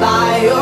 by